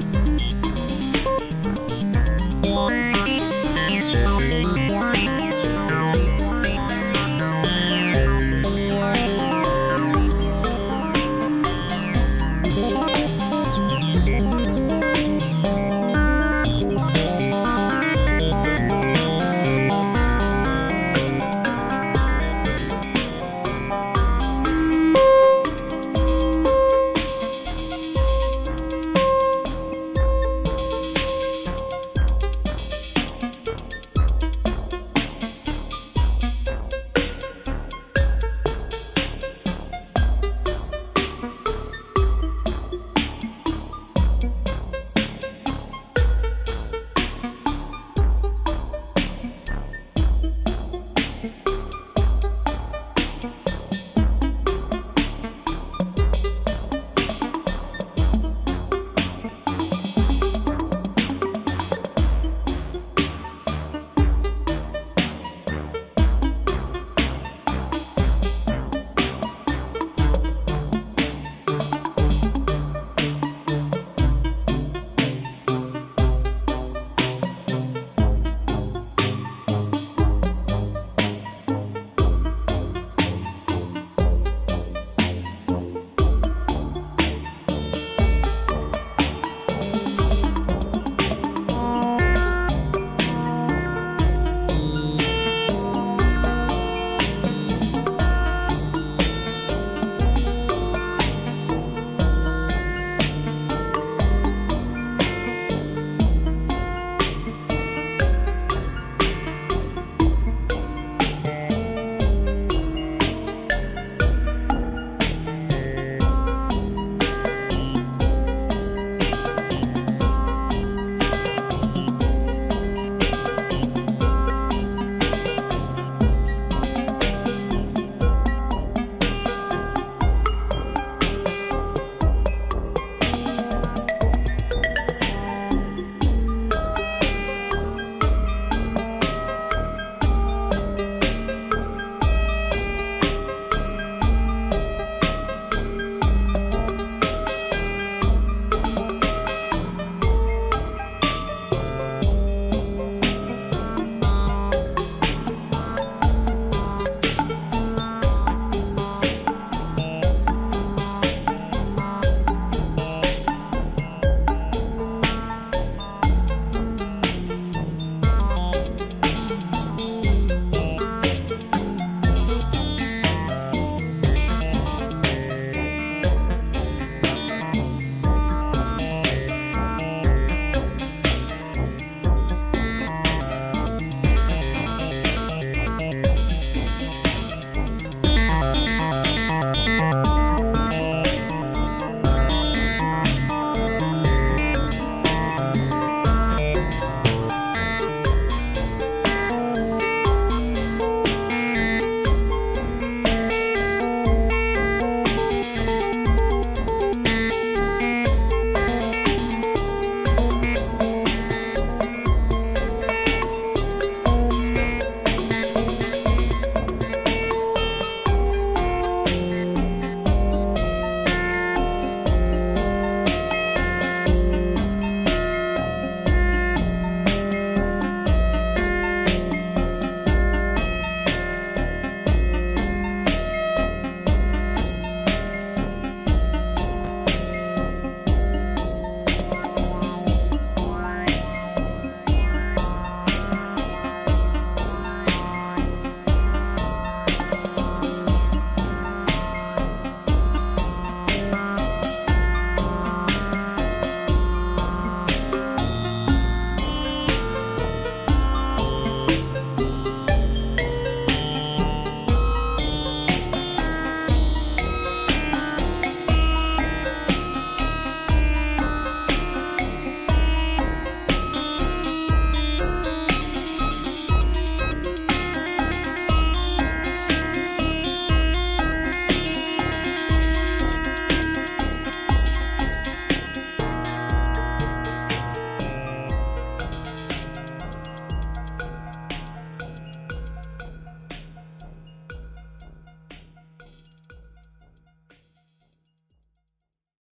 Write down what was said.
Bye.